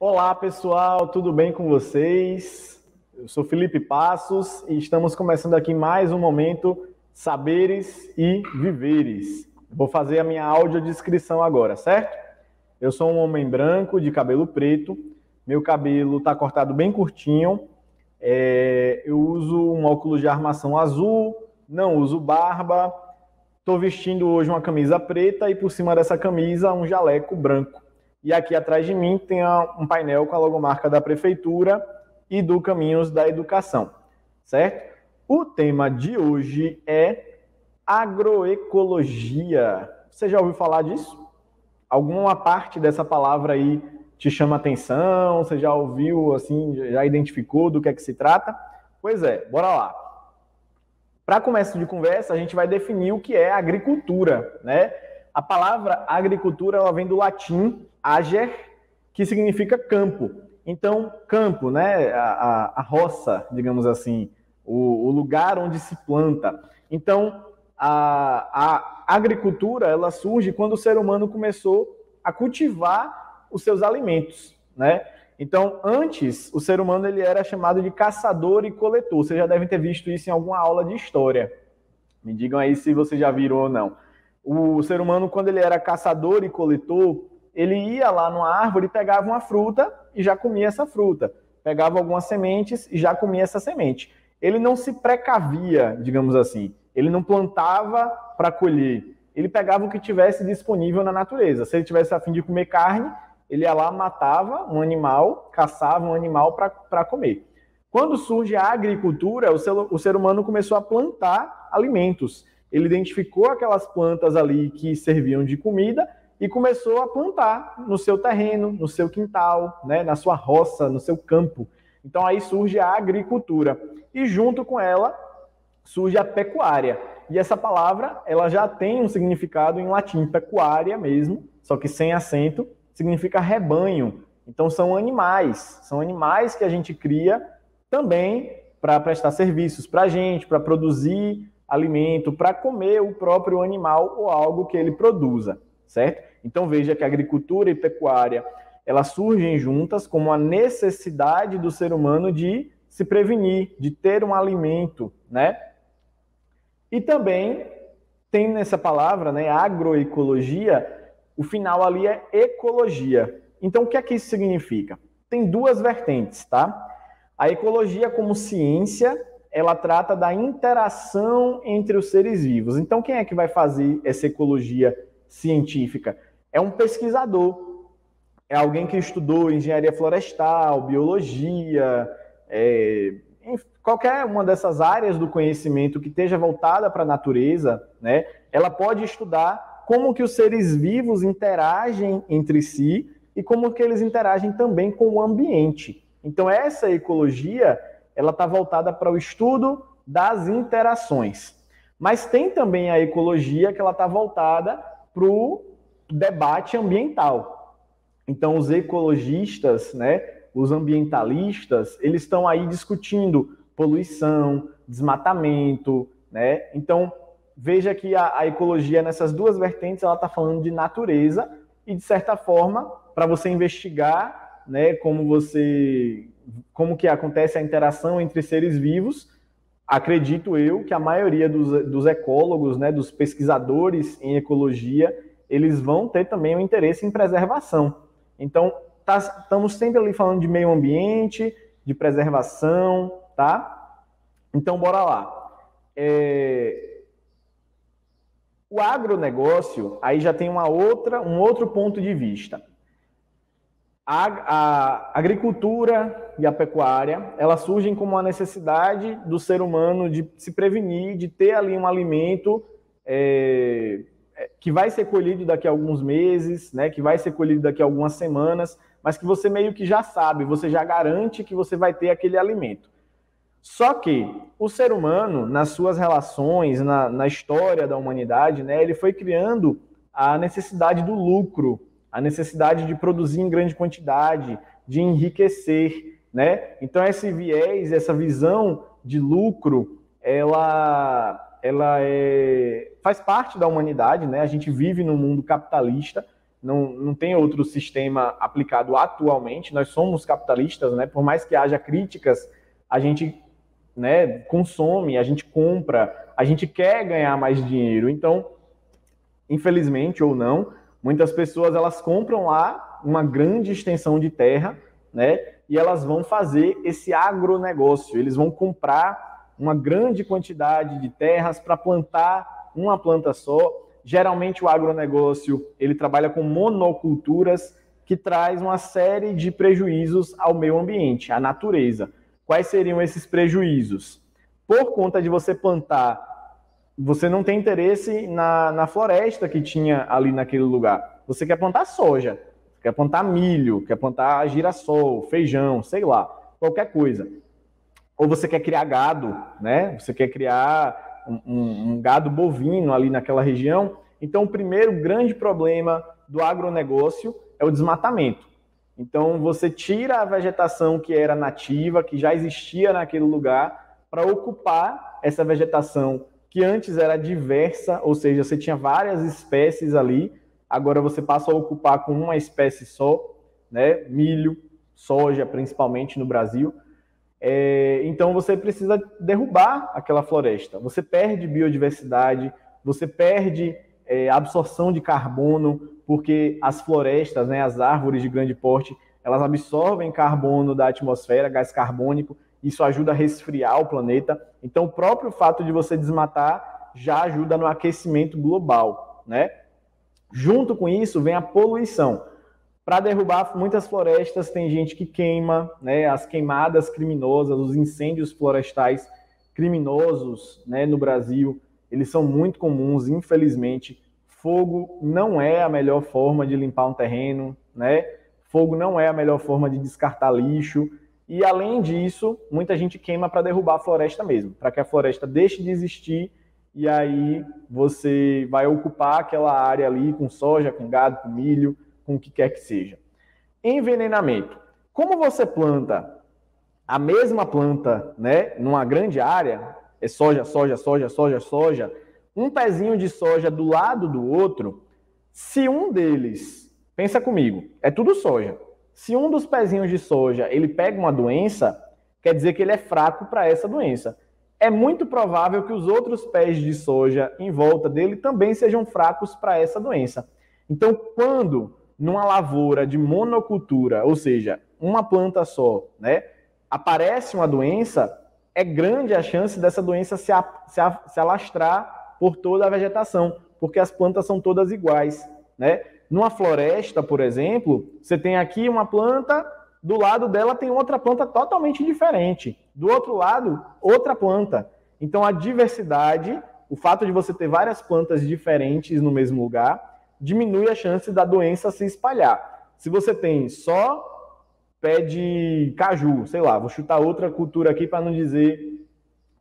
Olá, pessoal, tudo bem com vocês? Eu sou Felipe Passos e estamos começando aqui mais um momento Saberes e Viveres. Vou fazer a minha audiodescrição agora, certo? Eu sou um homem branco, de cabelo preto, meu cabelo está cortado bem curtinho, é, eu uso um óculos de armação azul, não uso barba, estou vestindo hoje uma camisa preta e por cima dessa camisa um jaleco branco. E aqui atrás de mim tem um painel com a logomarca da prefeitura e do Caminhos da Educação, certo? O tema de hoje é agroecologia. Você já ouviu falar disso? Alguma parte dessa palavra aí te chama atenção? Você já ouviu, assim, já identificou do que é que se trata? Pois é, bora lá. Para começo de conversa, a gente vai definir o que é agricultura, né? A palavra agricultura ela vem do latim ager, que significa campo. Então, campo, né, a, a, a roça, digamos assim, o, o, lugar onde se planta. Então, a, a agricultura ela surge quando o ser humano começou a cultivar os seus alimentos, né? Então, antes, o ser humano ele era chamado de caçador e coletor. Vocês já devem ter visto isso em alguma aula de história. Me digam aí se vocês já viram ou não. O ser humano, quando ele era caçador e coletor, ele ia lá numa árvore, pegava uma fruta e já comia essa fruta. Pegava algumas sementes e já comia essa semente. Ele não se precavia, digamos assim. Ele não plantava para colher. Ele pegava o que tivesse disponível na natureza. Se ele tivesse a fim de comer carne, ele ia lá, matava um animal, caçava um animal para comer. Quando surge a agricultura, o ser, o ser humano começou a plantar alimentos. Ele identificou aquelas plantas ali que serviam de comida e começou a plantar no seu terreno, no seu quintal, né, na sua roça, no seu campo. Então aí surge a agricultura e junto com ela surge a pecuária. E essa palavra, ela já tem um significado em latim, pecuária mesmo, só que sem acento, significa rebanho. Então são animais, são animais que a gente cria também para prestar serviços para a gente, para produzir alimento, para comer o próprio animal ou algo que ele produza, certo? Então veja que agricultura e pecuária elas surgem juntas como a necessidade do ser humano de se prevenir, de ter um alimento, né? E também tem nessa palavra, né, agroecologia, o final ali é ecologia. Então o que é que isso significa? Tem duas vertentes, tá? A ecologia como ciência, ela trata da interação entre os seres vivos. Então quem é que vai fazer essa ecologia científica? é um pesquisador, é alguém que estudou engenharia florestal, biologia, é, qualquer uma dessas áreas do conhecimento que esteja voltada para a natureza, né, ela pode estudar como que os seres vivos interagem entre si e como que eles interagem também com o ambiente. Então essa ecologia, ela está voltada para o estudo das interações. Mas tem também a ecologia que ela está voltada para o debate ambiental. Então, os ecologistas, né, os ambientalistas, eles estão aí discutindo poluição, desmatamento, né? Então, veja que a, a ecologia nessas duas vertentes, ela está falando de natureza e de certa forma, para você investigar, né, como você, como que acontece a interação entre seres vivos, acredito eu que a maioria dos, dos ecólogos, né, dos pesquisadores em ecologia, eles vão ter também um interesse em preservação. Então, tá, estamos sempre ali falando de meio ambiente, de preservação, tá? Então, bora lá. É... O agronegócio, aí já tem uma outra, um outro ponto de vista. A, a, agricultura e a pecuária, elas surgem como uma necessidade do ser humano de se prevenir, de ter ali um alimento é, que vai ser colhido daqui a alguns meses, né, que vai ser colhido daqui a algumas semanas, mas que você meio que já sabe, você já garante que você vai ter aquele alimento. Só que o ser humano, nas suas relações, na, na história da humanidade, né, ele foi criando a necessidade do lucro, a necessidade de produzir em grande quantidade, de enriquecer, né? Então esse viés, essa visão de lucro, ela ela é, faz parte da humanidade, né? A gente vive num mundo capitalista, não, não tem outro sistema aplicado atualmente. Nós somos capitalistas, né? Por mais que haja críticas, a gente né, consome, a gente compra, a gente quer ganhar mais dinheiro. Então, infelizmente ou não, muitas pessoas elas compram lá uma grande extensão de terra, né? E elas vão fazer esse agronegócio. Eles vão comprar uma grande quantidade de terras para plantar uma planta só Geralmente o agronegócio ele trabalha com monoculturas que traz uma série de prejuízos ao meio ambiente, à natureza. Quais seriam esses prejuízos? Por conta de você plantar, você não tem interesse na, na floresta que tinha ali naquele lugar. Você quer plantar soja, quer plantar milho, quer plantar girassol, feijão, sei lá, qualquer coisa. Ou você quer criar gado, né? Você quer criar um, um gado bovino ali naquela região. Então, o primeiro grande problema do agronegócio é o desmatamento. Então, você tira a vegetação que era nativa, que já existia naquele lugar, para ocupar essa vegetação que antes era diversa, ou seja, você tinha várias espécies ali, agora você passa a ocupar com uma espécie só, né? Milho, soja, principalmente no Brasil. É, então você precisa derrubar aquela floresta. Você perde biodiversidade, você perde é, absorção de carbono, porque as florestas, né, as árvores de grande porte, elas absorvem carbono da atmosfera, gás carbônico, isso ajuda a resfriar o planeta. Então, o próprio fato de você desmatar já ajuda no aquecimento global, né? Junto com isso vem a poluição. Para derrubar muitas florestas, tem gente que queima, né? As queimadas criminosas, os incêndios florestais criminosos, né? No Brasil, eles são muito comuns, infelizmente. Fogo não é a melhor forma de limpar um terreno, né? Fogo não é a melhor forma de descartar lixo. E além disso, muita gente queima para derrubar a floresta mesmo, para que a floresta deixe de existir e aí você vai ocupar aquela área ali com soja, com gado, com milho, com o que quer que seja. Envenenamento. Como você planta a mesma planta, né, numa grande área, é soja, soja, soja, soja, soja, um pezinho de soja do lado do outro, se um deles, pensa comigo, é tudo soja. Se um dos pezinhos de soja, ele pega uma doença, quer dizer que ele é fraco para essa doença. É muito provável que os outros pés de soja em volta dele também sejam fracos para essa doença. Então, quando numa lavoura de monocultura, ou seja, uma planta só, né, aparece uma doença, é grande a chance dessa doença se, a, se, a, se alastrar por toda a vegetação, porque as plantas são todas iguais, né? Numa floresta, por exemplo, você tem aqui uma planta, do lado dela tem outra planta totalmente diferente, do outro lado, outra planta. Então a diversidade, o fato de você ter várias plantas diferentes no mesmo lugar, diminui a chance da doença se espalhar. Se você tem só pé de caju, sei lá, vou chutar outra cultura aqui para não dizer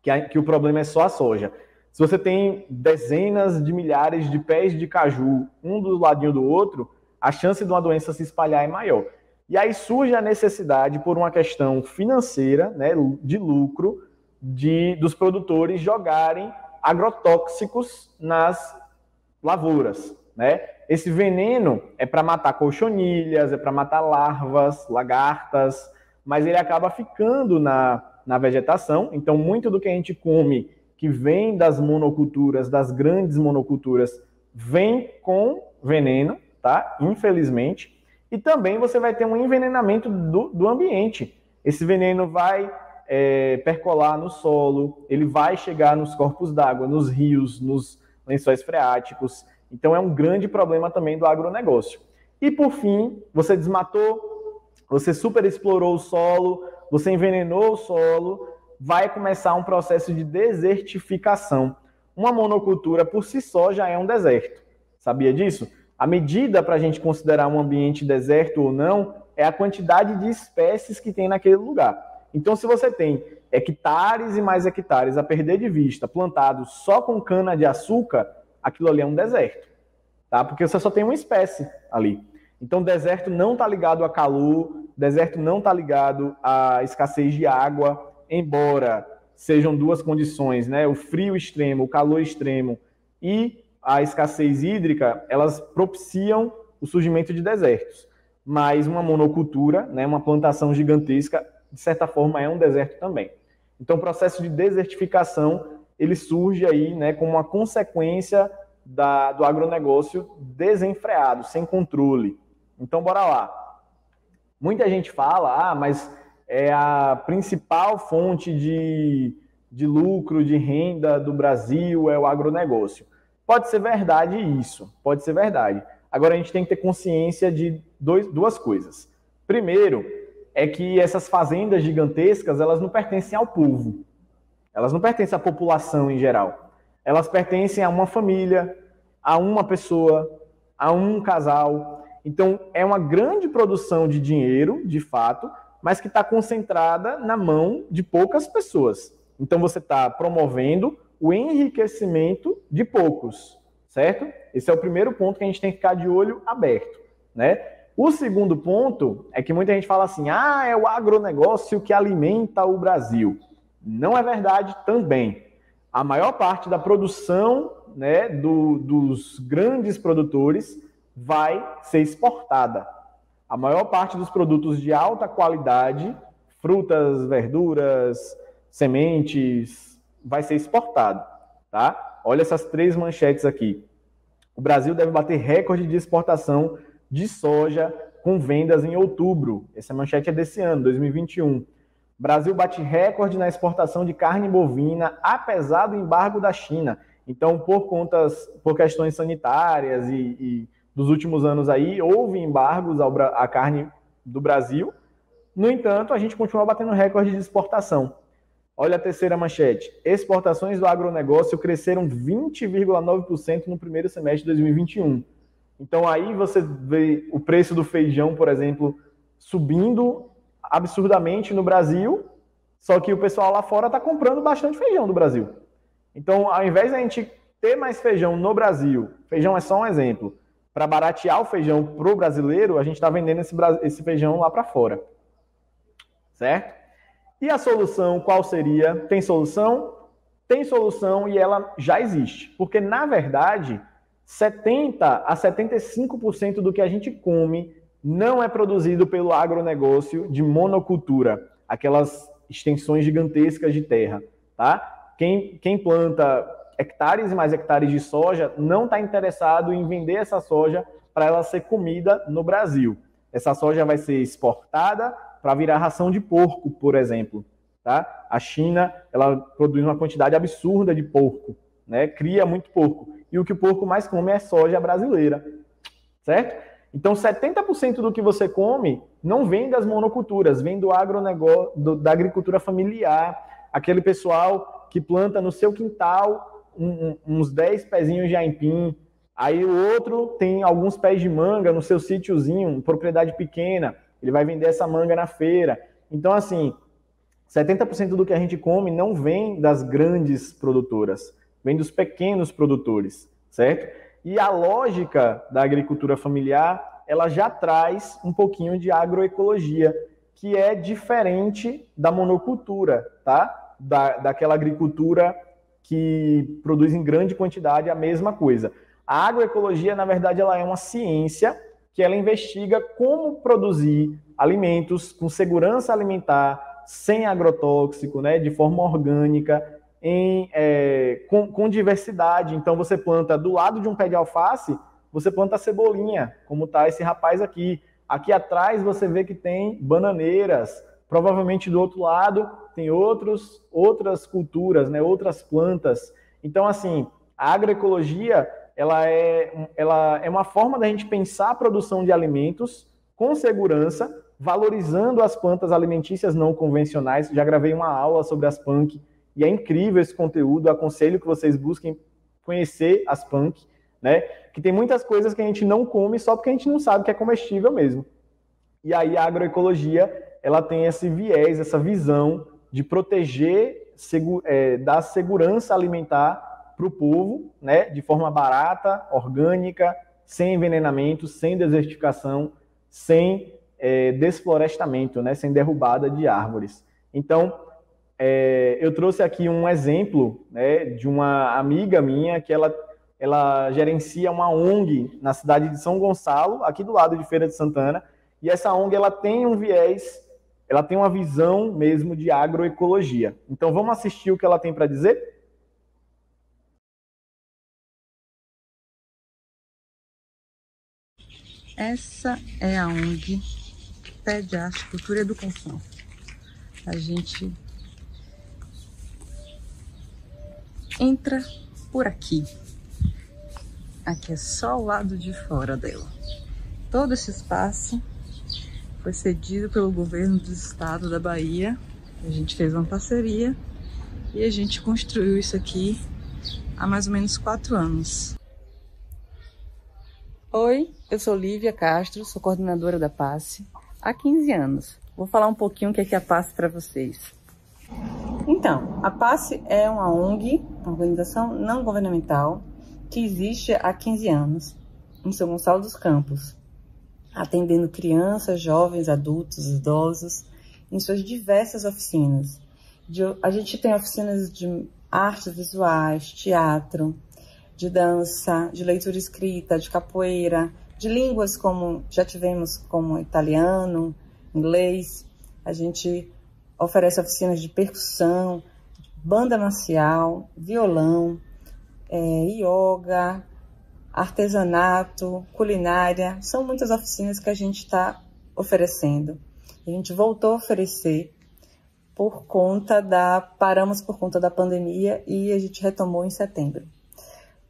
que, a, que o problema é só a soja. Se você tem dezenas de milhares de pés de caju, um do ladinho do outro, a chance de uma doença se espalhar é maior. E aí surge a necessidade, por uma questão financeira, né, de lucro, de dos produtores jogarem agrotóxicos nas lavouras né? Esse veneno é para matar colchonilhas, é para matar larvas, lagartas, mas ele acaba ficando na, na vegetação. Então, muito do que a gente come que vem das monoculturas, das grandes monoculturas, vem com veneno, tá? Infelizmente. E também você vai ter um envenenamento do, do ambiente. Esse veneno vai é, percolar no solo, ele vai chegar nos corpos d'água, nos rios, nos lençóis freáticos, então é um grande problema também do agronegócio. E por fim, você desmatou, você superexplorou o solo, você envenenou o solo, vai começar um processo de desertificação. Uma monocultura por si só já é um deserto. Sabia disso? A medida para a gente considerar um ambiente deserto ou não é a quantidade de espécies que tem naquele lugar. Então, se você tem hectares e mais hectares a perder de vista plantados só com cana de açúcar, aquilo ali é um deserto, tá? Porque você só tem uma espécie ali. Então, deserto não está ligado a calor, deserto não está ligado à escassez de água, embora sejam duas condições, né? O frio extremo, o calor extremo e a escassez hídrica, elas propiciam o surgimento de desertos. Mas uma monocultura, né, uma plantação gigantesca, de certa forma é um deserto também. Então, o processo de desertificação ele surge aí, né, como uma consequência da, do agronegócio desenfreado, sem controle. Então, bora lá. Muita gente fala, ah, mas é a principal fonte de, de lucro, de renda do Brasil é o agronegócio. Pode ser verdade isso, pode ser verdade. Agora a gente tem que ter consciência de dois, duas coisas. Primeiro, é que essas fazendas gigantescas, elas não pertencem ao povo. Elas não pertencem à população em geral. Elas pertencem a uma família, a uma pessoa, a um casal. Então, é uma grande produção de dinheiro, de fato, mas que está concentrada na mão de poucas pessoas. Então, você está promovendo o enriquecimento de poucos, certo? Esse é o primeiro ponto que a gente tem que ficar de olho aberto, né? O segundo ponto é que muita gente fala assim: ah, é o agronegócio que alimenta o Brasil. Não é verdade também. A maior parte da produção né, do, dos grandes produtores vai ser exportada. A maior parte dos produtos de alta qualidade, frutas, verduras, sementes, vai ser exportado. Tá? Olha essas três manchetes aqui. O Brasil deve bater recorde de exportação de soja com vendas em outubro. Essa manchete é desse ano, 2021. Brasil bate recorde na exportação de carne bovina, apesar do embargo da China. Então, por contas, por questões sanitárias e, e dos últimos anos aí, houve embargos à carne do Brasil. No entanto, a gente continua batendo recorde de exportação. Olha a terceira manchete. Exportações do agronegócio cresceram 20,9% no primeiro semestre de 2021. Então aí você vê o preço do feijão, por exemplo, subindo absurdamente no Brasil, só que o pessoal lá fora está comprando bastante feijão do Brasil. Então, ao invés da gente ter mais feijão no Brasil, feijão é só um exemplo, para baratear o feijão para o brasileiro, a gente está vendendo esse, esse feijão lá para fora. Certo? E a solução qual seria? Tem solução? Tem solução e ela já existe. Porque, na verdade, 70 a 75% do que a gente come não é produzido pelo agronegócio de monocultura, aquelas extensões gigantescas de terra, tá? Quem, quem planta hectares e mais hectares de soja não está interessado em vender essa soja para ela ser comida no Brasil. Essa soja vai ser exportada para virar ração de porco, por exemplo. Tá? A China ela produz uma quantidade absurda de porco, né? cria muito porco e o que o porco mais come é soja brasileira, certo? Então, 70% do que você come não vem das monoculturas, vem do agronegócio, do, da agricultura familiar, aquele pessoal que planta no seu quintal um, uns 10 pezinhos de aipim, aí o outro tem alguns pés de manga no seu sítiozinho, propriedade pequena, ele vai vender essa manga na feira. Então, assim, 70% do que a gente come não vem das grandes produtoras, vem dos pequenos produtores, certo? E a lógica da agricultura familiar, ela já traz um pouquinho de agroecologia, que é diferente da monocultura, tá? Da, daquela agricultura que produz em grande quantidade a mesma coisa. A agroecologia, na verdade, ela é uma ciência que ela investiga como produzir alimentos com segurança alimentar, sem agrotóxico, né, de forma orgânica, em, é, com, com, diversidade. Então você planta do lado de um pé de alface, você planta cebolinha, como está esse rapaz aqui. Aqui atrás você vê que tem bananeiras. Provavelmente do outro lado tem outros, outras culturas, né, outras plantas. Então assim, a agroecologia ela é, ela é uma forma da gente pensar a produção de alimentos com segurança, valorizando as plantas alimentícias não convencionais. Já gravei uma aula sobre as punk e é incrível esse conteúdo. Aconselho que vocês busquem conhecer as punk, né? Que tem muitas coisas que a gente não come só porque a gente não sabe que é comestível mesmo. E aí a agroecologia ela tem esse viés, essa visão de proteger, é, dar segurança alimentar para o povo, né? De forma barata, orgânica, sem envenenamento, sem desertificação, sem é, desflorestamento, né? Sem derrubada de árvores. Então é, eu trouxe aqui um exemplo né, de uma amiga minha que ela ela gerencia uma ONG na cidade de São Gonçalo, aqui do lado de Feira de Santana, e essa ONG ela tem um viés, ela tem uma visão mesmo de agroecologia. Então vamos assistir o que ela tem para dizer? Essa é a ONG Pé de Arte, Cultura e Educação. A gente entra por aqui. Aqui é só o lado de fora dela. Todo esse espaço foi cedido pelo governo do estado da Bahia. A gente fez uma parceria e a gente construiu isso aqui há mais ou menos quatro anos. Oi, eu sou Lívia Castro, sou coordenadora da PASSE há 15 anos. Vou falar um pouquinho o que é, que é a PASSE para vocês. Então, a PASSE é uma ONG, uma organização não governamental, que existe há 15 anos em São Gonçalo dos Campos, atendendo crianças, jovens, adultos, idosos, em suas diversas oficinas. De, a gente tem oficinas de artes visuais, teatro, de dança, de leitura escrita, de capoeira, de línguas como já tivemos como italiano, inglês. A gente oferece oficinas de percussão, banda marcial, violão, é, yoga, artesanato, culinária, são muitas oficinas que a gente está oferecendo. A gente voltou a oferecer por conta da paramos por conta da pandemia e a gente retomou em setembro.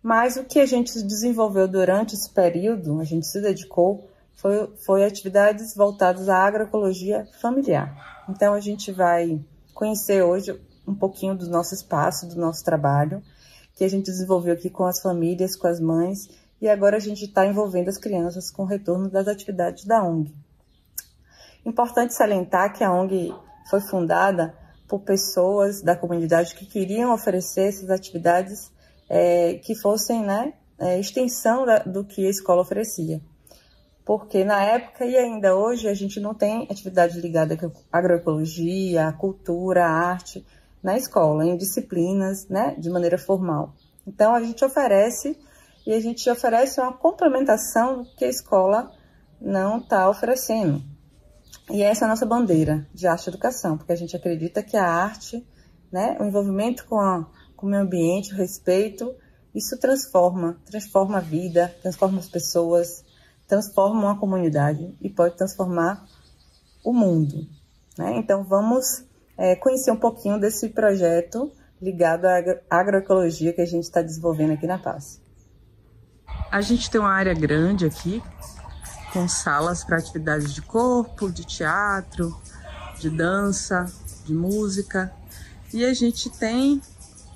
Mas o que a gente desenvolveu durante esse período, a gente se dedicou, foi, foi atividades voltadas à agroecologia familiar. Então a gente vai conhecer hoje um pouquinho do nosso espaço, do nosso trabalho, que a gente desenvolveu aqui com as famílias, com as mães, e agora a gente está envolvendo as crianças com o retorno das atividades da ONG. Importante salientar que a ONG foi fundada por pessoas da comunidade que queriam oferecer essas atividades é, que fossem né, é, extensão da, do que a escola oferecia. Porque na época e ainda hoje a gente não tem atividade ligada à agroecologia, à cultura, à arte, na escola, em disciplinas, né, de maneira formal. Então a gente oferece e a gente oferece uma complementação que a escola não está oferecendo. E essa é a nossa bandeira de arte e educação, porque a gente acredita que a arte, né, o envolvimento com, a, com o meio ambiente, o respeito, isso transforma, transforma a vida, transforma as pessoas, transforma uma comunidade e pode transformar o mundo. Né? Então vamos é, conhecer um pouquinho desse projeto ligado à agroecologia que a gente está desenvolvendo aqui na Paz. A gente tem uma área grande aqui, com salas para atividades de corpo, de teatro, de dança, de música. E a gente tem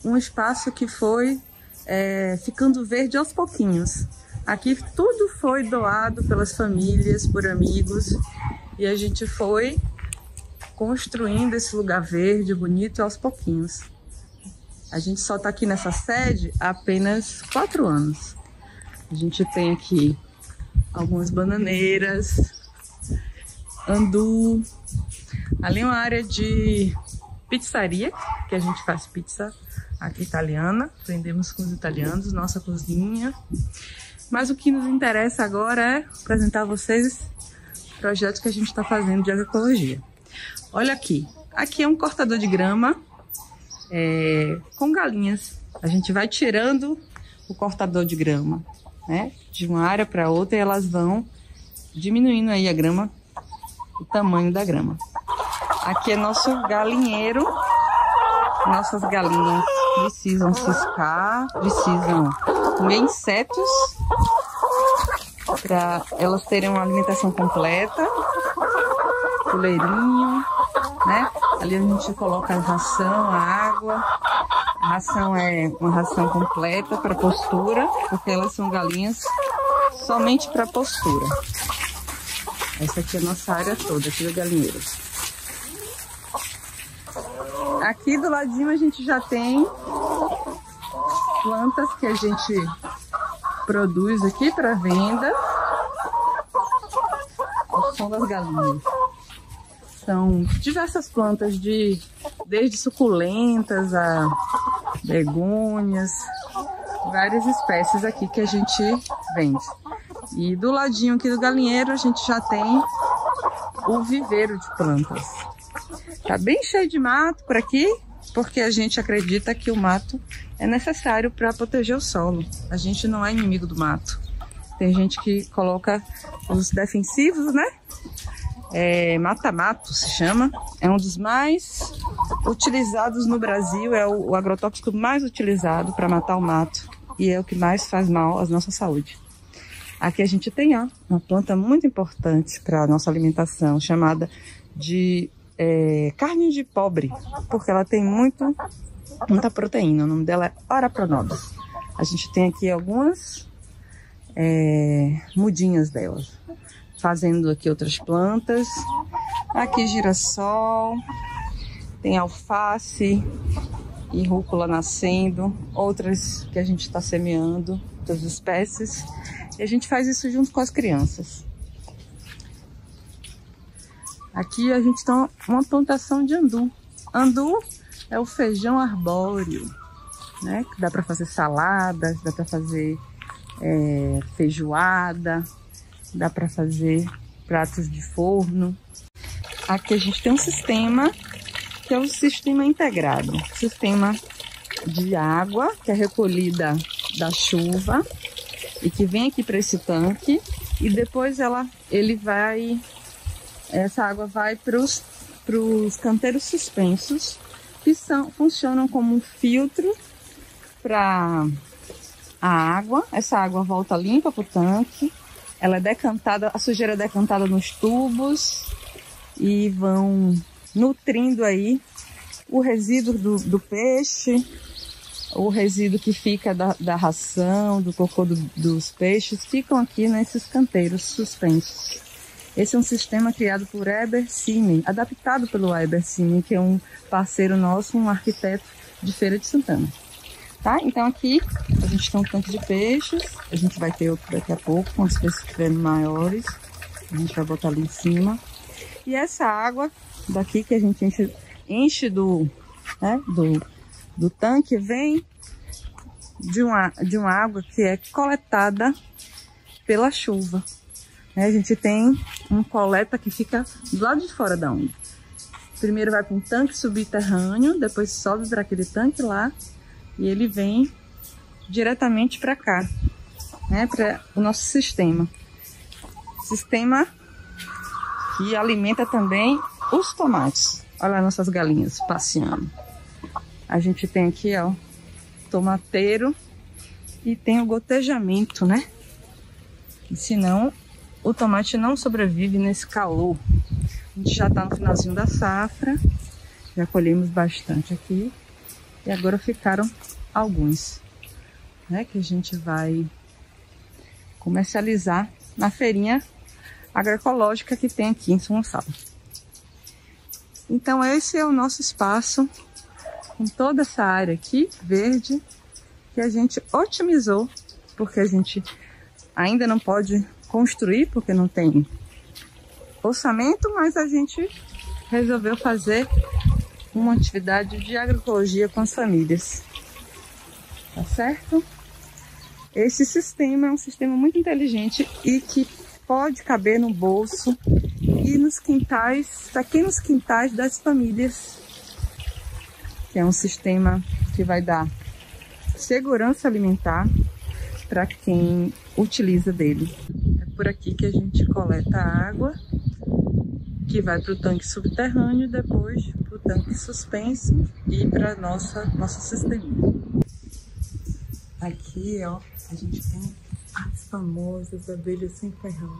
um espaço que foi é, ficando verde aos pouquinhos. Aqui tudo foi doado pelas famílias, por amigos, e a gente foi construindo esse lugar verde, bonito, aos pouquinhos. A gente só está aqui nessa sede há apenas quatro anos. A gente tem aqui algumas bananeiras, andu, ali uma área de pizzaria, que a gente faz pizza aqui italiana, aprendemos com os italianos, nossa cozinha. Mas o que nos interessa agora é apresentar a vocês projetos que a gente está fazendo de agroecologia. Olha aqui. Aqui é um cortador de grama é, com galinhas. A gente vai tirando o cortador de grama, né? De uma área para outra e elas vão diminuindo aí a grama, o tamanho da grama. Aqui é nosso galinheiro. Nossas galinhas precisam ciscar, precisam comer insetos para elas terem uma alimentação completa. Coleirinho, né? Ali a gente coloca a ração, a água. A ração é uma ração completa para postura, porque elas são galinhas somente para postura. Essa aqui é a nossa área toda, aqui do galinheiro. Aqui do ladinho a gente já tem plantas que a gente produz aqui para venda. O som das galinhas. São diversas plantas de desde suculentas a begônias, várias espécies aqui que a gente vende. E do ladinho aqui do galinheiro a gente já tem o viveiro de plantas. Tá bem cheio de mato por aqui, porque a gente acredita que o mato é necessário para proteger o solo. A gente não é inimigo do mato. Tem gente que coloca os defensivos, né? É, Mata-mato se chama. É um dos mais utilizados no Brasil, é o, o agrotóxico mais utilizado para matar o mato e é o que mais faz mal à nossa saúde. Aqui a gente tem ó, uma planta muito importante para a nossa alimentação, chamada de é, carne de pobre, porque ela tem muito, muita proteína. O nome dela é Orapronobis. A gente tem aqui algumas é, mudinhas delas. Fazendo aqui outras plantas. Aqui girassol, tem alface e rúcula nascendo, outras que a gente está semeando, outras espécies. E a gente faz isso junto com as crianças. Aqui a gente tem uma plantação de andu. Andu é o feijão arbóreo, né? Que dá para fazer saladas, dá para fazer é, feijoada, dá para fazer pratos de forno. Aqui a gente tem um sistema que é o sistema integrado, sistema de água que é recolhida da chuva e que vem aqui para esse tanque. E depois ela ele vai essa água vai para os canteiros suspensos que são funcionam como um filtro para a água. Essa água volta limpa para o tanque ela é decantada a sujeira é decantada nos tubos e vão nutrindo aí o resíduo do, do peixe o resíduo que fica da, da ração, do cocô do, dos peixes, ficam aqui nesses canteiros suspensos. Esse é um sistema criado por Eber Simen, adaptado pelo Eber Simen, que é um parceiro nosso, um arquiteto de Feira de Santana. Tá? Então aqui a gente tem um tanque de peixes, a gente vai ter outro daqui a pouco, quando os peixes estiverem maiores, a gente vai botar ali em cima. E essa água daqui que a gente enche, enche do, né, do do tanque vem de uma, de uma água que é coletada pela chuva. Né? A gente tem um coleta que fica do lado de fora da onda. Primeiro vai para um tanque subterrâneo, depois sobe para aquele tanque lá e ele vem diretamente para cá, né? para o nosso sistema. Sistema que alimenta também os tomates. Olha nossas galinhas passeando. A gente tem aqui, ó, tomateiro e tem o gotejamento, né? Senão o tomate não sobrevive nesse calor. A gente já tá no finalzinho da safra, já colhemos bastante aqui e agora ficaram alguns, né? Que a gente vai comercializar na feirinha agroecológica que tem aqui em São Gonçalo. Então esse é o nosso espaço com toda essa área aqui, verde, que a gente otimizou, porque a gente ainda não pode construir, porque não tem orçamento, mas a gente resolveu fazer uma atividade de agroecologia com as famílias. Tá certo? Esse sistema é um sistema muito inteligente e que pode caber no bolso e nos quintais, pequenos quintais das famílias que é um sistema que vai dar segurança alimentar para quem utiliza dele. É por aqui que a gente coleta a água que vai para o tanque subterrâneo, depois tanque suspenso e para nossa nosso sistema. Aqui, ó, a gente tem as famosas abelhas sem ferrão,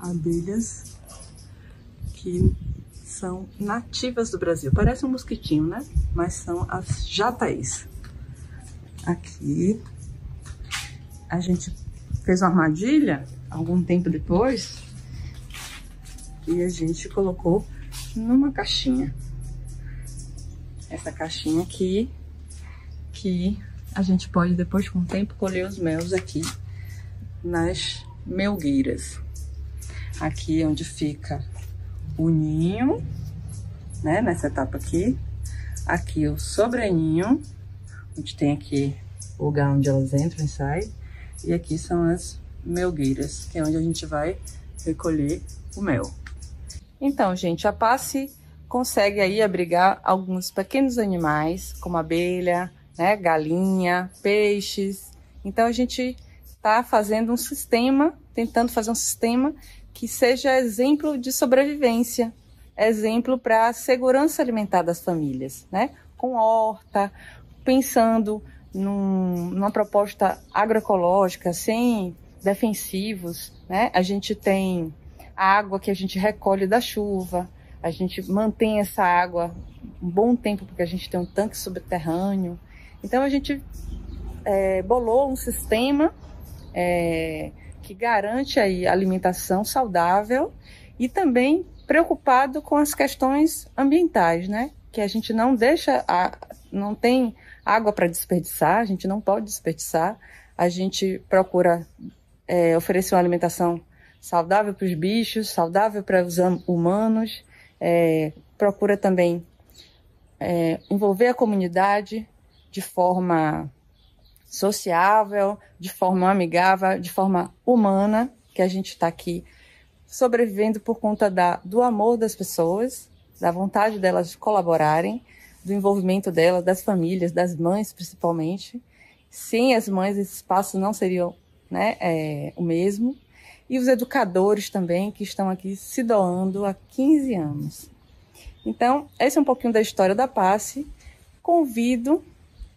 abelhas que são nativas do Brasil. Parece um mosquitinho, né? Mas são as jataís. Aqui a gente fez uma armadilha algum tempo depois e a gente colocou numa caixinha. Essa caixinha aqui que a gente pode depois com o tempo colher os melos aqui nas melgueiras. Aqui é onde fica o ninho, né, nessa etapa aqui. Aqui o sobreninho, gente tem aqui o lugar onde elas entram e saem. E aqui são as melgueiras, que é onde a gente vai recolher o mel. Então, gente, a passe consegue aí abrigar alguns pequenos animais, como abelha, né, galinha, peixes. Então a gente está fazendo um sistema, tentando fazer um sistema que seja exemplo de sobrevivência, exemplo para a segurança alimentar das famílias, né? Com horta, pensando num, numa proposta agroecológica sem defensivos, né? A gente tem a água que a gente recolhe da chuva, a gente mantém essa água um bom tempo porque a gente tem um tanque subterrâneo. Então a gente é, bolou um sistema é, que garante aí alimentação saudável e também preocupado com as questões ambientais, né? Que a gente não deixa, a, não tem água para desperdiçar, a gente não pode desperdiçar. A gente procura é, oferecer uma alimentação saudável para os bichos, saudável para os humanos, é, procura também é, envolver a comunidade de forma sociável, de forma amigável, de forma humana, que a gente está aqui sobrevivendo por conta da, do amor das pessoas, da vontade delas de colaborarem, do envolvimento delas, das famílias, das mães principalmente. Sem as mães, esse espaço não seria né, é, o mesmo e os educadores também que estão aqui se doando há 15 anos. Então, esse é um pouquinho da história da Passe. Convido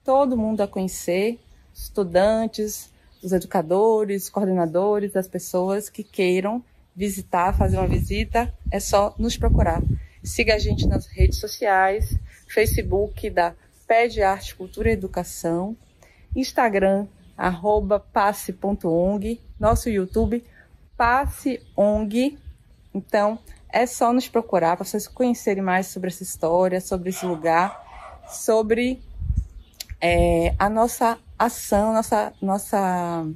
todo mundo a conhecer, estudantes, os educadores, coordenadores, as pessoas que queiram visitar, fazer uma visita, é só nos procurar. Siga a gente nas redes sociais, Facebook da Pede Arte, Cultura e Educação, Instagram, arroba passe.ong, nosso YouTube, Passe ONG. Então, é só nos procurar para vocês conhecerem mais sobre essa história, sobre esse lugar, sobre é, a nossa ação, nossa, nossa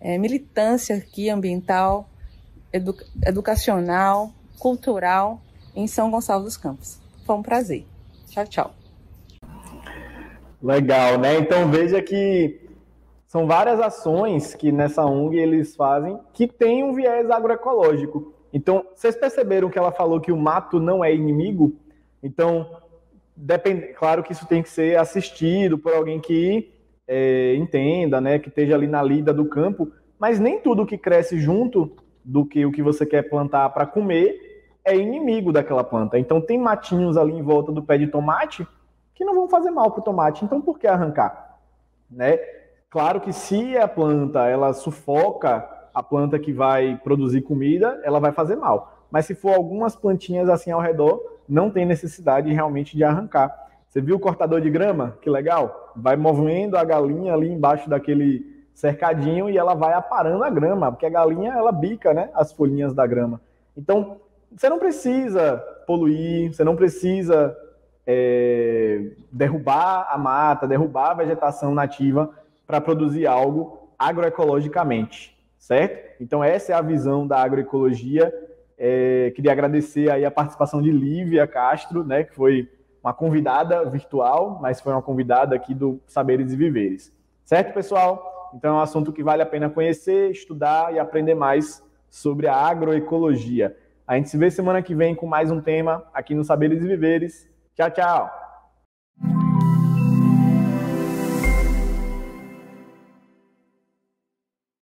é, militância aqui ambiental, edu educacional, cultural em São Gonçalo dos Campos. Foi um prazer. Tchau, tchau. Legal, né? Então veja que são várias ações que nessa ONG eles fazem que tem um viés agroecológico. Então, vocês perceberam que ela falou que o mato não é inimigo? Então, depende, claro que isso tem que ser assistido por alguém que é, entenda, né, que esteja ali na lida do campo, mas nem tudo que cresce junto do que o que você quer plantar para comer é inimigo daquela planta. Então, tem matinhos ali em volta do pé de tomate que não vão fazer mal para o tomate. Então, por que arrancar? Né? Claro que se a planta ela sufoca a planta que vai produzir comida, ela vai fazer mal. Mas se for algumas plantinhas assim ao redor, não tem necessidade realmente de arrancar. Você viu o cortador de grama? Que legal! Vai movendo a galinha ali embaixo daquele cercadinho e ela vai aparando a grama, porque a galinha ela bica, né, as folhinhas da grama. Então, você não precisa poluir, você não precisa é, derrubar a mata, derrubar a vegetação nativa para produzir algo agroecologicamente, certo? Então essa é a visão da agroecologia. É, queria agradecer aí a participação de Lívia Castro, né, que foi uma convidada virtual, mas foi uma convidada aqui do Saberes e Viveres. Certo, pessoal? Então é um assunto que vale a pena conhecer, estudar e aprender mais sobre a agroecologia. A gente se vê semana que vem com mais um tema aqui no Saberes e Viveres. Tchau, tchau!